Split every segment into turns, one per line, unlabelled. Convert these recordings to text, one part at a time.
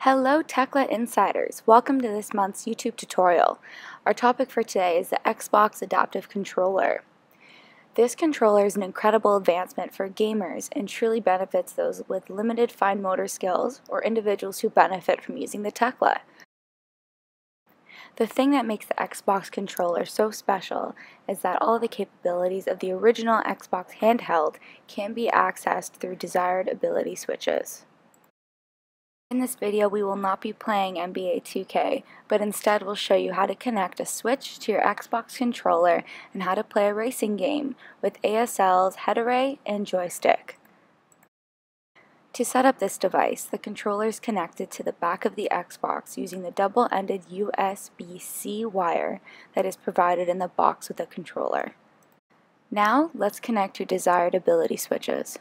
Hello Tecla Insiders! Welcome to this month's YouTube tutorial. Our topic for today is the Xbox Adaptive Controller. This controller is an incredible advancement for gamers and truly benefits those with limited fine motor skills or individuals who benefit from using the Tecla. The thing that makes the Xbox controller so special is that all the capabilities of the original Xbox handheld can be accessed through desired ability switches. In this video we will not be playing NBA 2K, but instead we'll show you how to connect a Switch to your Xbox controller and how to play a racing game with ASL's head array and joystick. To set up this device, the controller is connected to the back of the Xbox using the double-ended USB-C wire that is provided in the box with the controller. Now, let's connect your desired ability switches.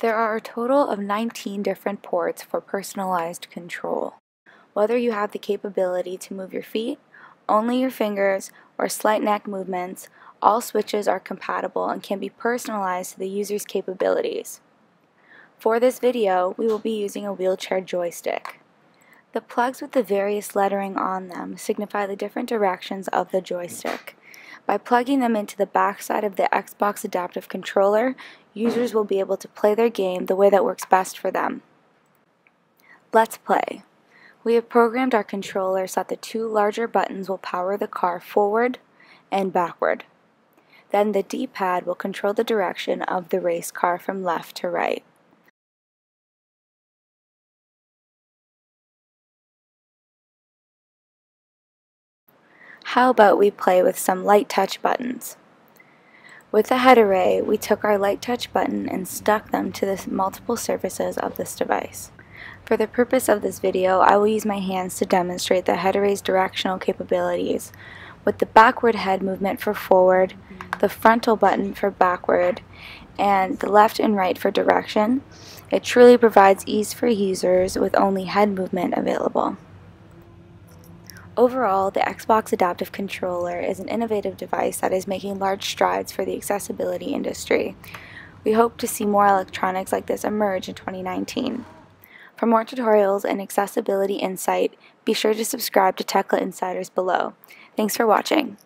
There are a total of 19 different ports for personalized control. Whether you have the capability to move your feet, only your fingers, or slight neck movements, all switches are compatible and can be personalized to the user's capabilities. For this video, we will be using a wheelchair joystick. The plugs with the various lettering on them signify the different directions of the joystick. By plugging them into the backside of the Xbox Adaptive Controller, users will be able to play their game the way that works best for them. Let's play. We have programmed our controller so that the two larger buttons will power the car forward and backward. Then the D-pad will control the direction of the race car from left to right. How about we play with some light touch buttons? With the head array, we took our light touch button and stuck them to the multiple surfaces of this device. For the purpose of this video, I will use my hands to demonstrate the head array's directional capabilities, with the backward head movement for forward, the frontal button for backward, and the left and right for direction. It truly provides ease for users with only head movement available. Overall, the Xbox Adaptive Controller is an innovative device that is making large strides for the accessibility industry. We hope to see more electronics like this emerge in 2019. For more tutorials and accessibility insight, be sure to subscribe to Tecla Insiders below. Thanks for watching.